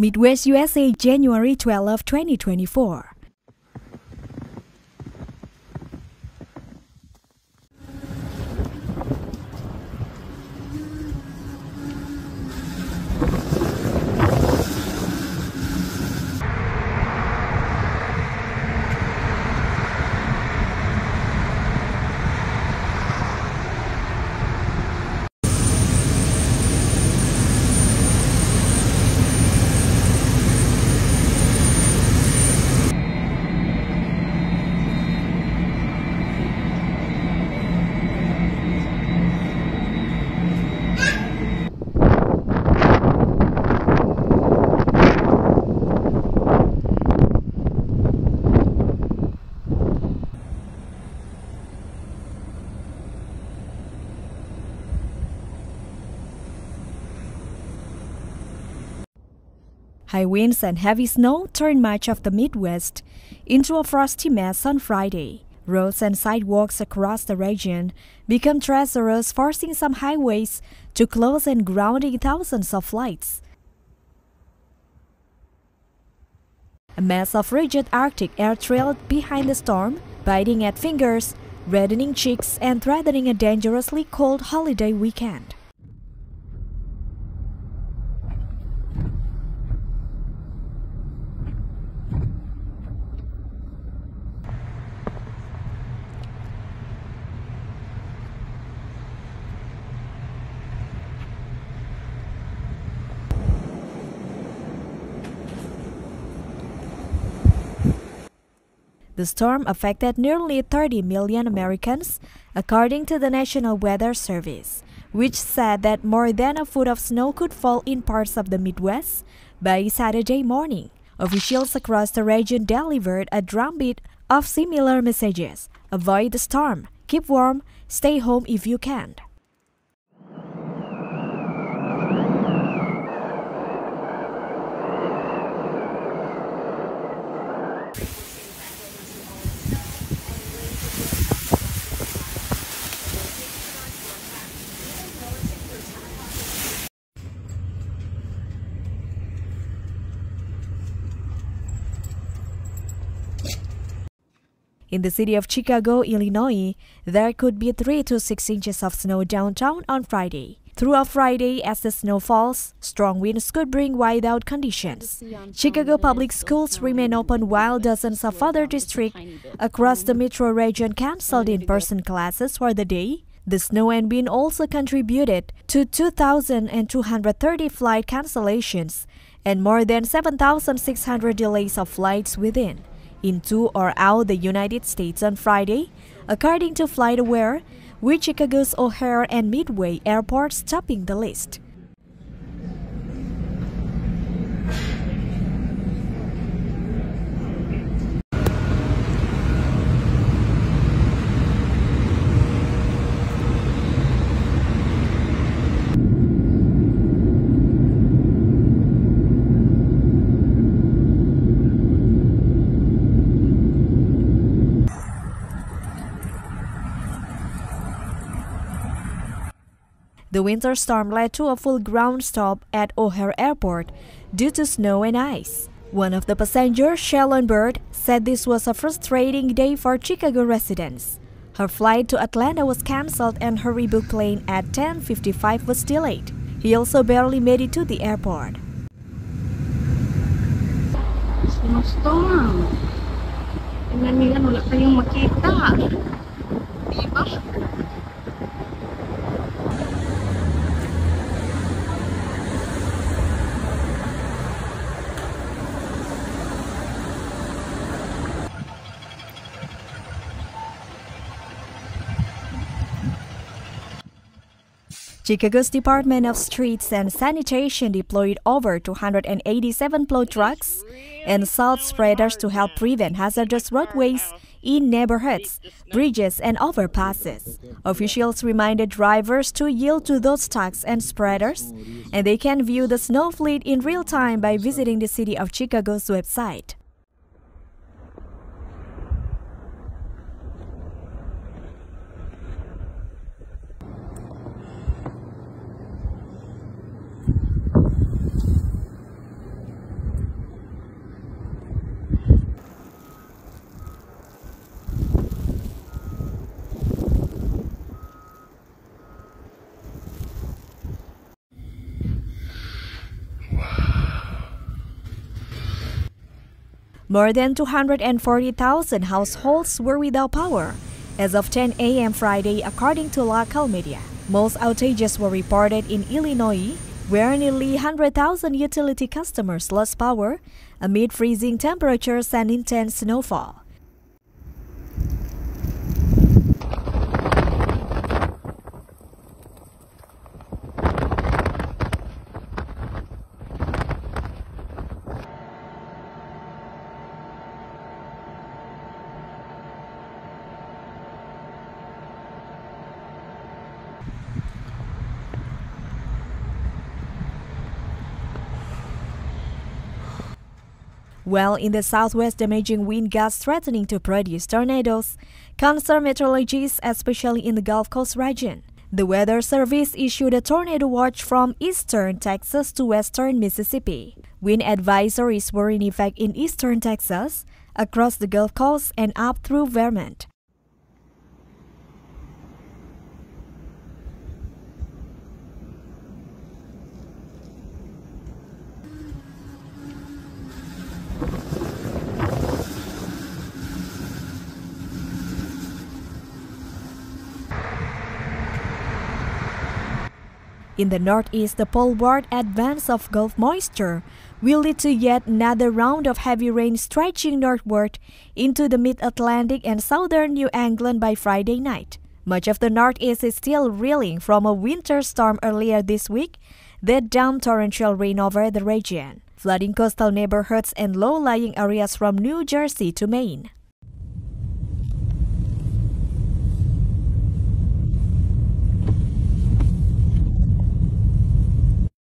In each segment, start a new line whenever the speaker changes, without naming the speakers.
Midwest USA, January 12, 2024. High winds and heavy snow turned much of the Midwest into a frosty mess on Friday. Roads and sidewalks across the region became treacherous, forcing some highways to close and grounding thousands of flights. A mass of rigid Arctic air trailed behind the storm, biting at fingers, reddening cheeks, and threatening a dangerously cold holiday weekend. The storm affected nearly 30 million Americans, according to the National Weather Service, which said that more than a foot of snow could fall in parts of the Midwest by Saturday morning. Officials across the region delivered a drumbeat of similar messages avoid the storm, keep warm, stay home if you can. In the city of Chicago, Illinois, there could be 3 to 6 inches of snow downtown on Friday. Throughout Friday, as the snow falls, strong winds could bring whiteout conditions. Chicago public schools remain open while dozens of other districts across the metro region canceled in-person classes for the day. The snow and wind also contributed to 2,230 flight cancellations and more than 7,600 delays of flights within into or out the United States on Friday, according to FlightAware, with Chicago's O'Hare and Midway airports topping the list. The winter storm led to a full ground stop at O'Hare Airport due to snow and ice. One of the passengers, Shalon Bird, said this was a frustrating day for Chicago residents. Her flight to Atlanta was cancelled and her rebooked plane at 10.55 was delayed. He also barely made it to the airport.
Snowstorm. Eh, diba?
Chicago's Department of Streets and Sanitation deployed over 287 plow trucks and salt spreaders to help prevent hazardous roadways in neighborhoods, bridges, and overpasses. Officials reminded drivers to yield to those trucks and spreaders, and they can view the snow fleet in real time by visiting the City of Chicago's website. More than 240,000 households were without power as of 10 a.m. Friday, according to local media. Most outages were reported in Illinois, where nearly 100,000 utility customers lost power amid freezing temperatures and intense snowfall. While in the southwest, damaging wind gusts threatening to produce tornadoes, concern meteorologists, especially in the Gulf Coast region. The Weather Service issued a tornado watch from eastern Texas to western Mississippi. Wind advisories were in effect in eastern Texas, across the Gulf Coast, and up through Vermont. In the northeast, the poleward advance of Gulf moisture will lead to yet another round of heavy rain stretching northward into the mid-Atlantic and southern New England by Friday night. Much of the northeast is still reeling from a winter storm earlier this week that dumped torrential rain over the region, flooding coastal neighborhoods and low-lying areas from New Jersey to Maine.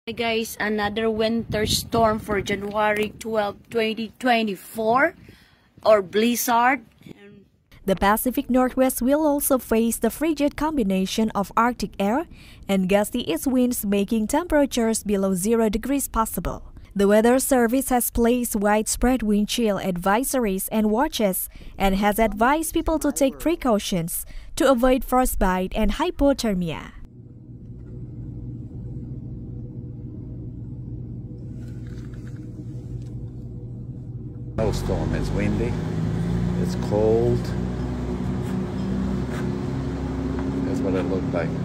Hey guys, another winter storm for January 12, 2024 or blizzard.
The Pacific Northwest will also face the frigid combination of Arctic air and gusty east winds making temperatures below 0 degrees possible. The Weather Service has placed widespread wind chill advisories and watches and has advised people to take precautions to avoid frostbite and hypothermia.
Snowstorm is windy, it's cold. That's what it looked like.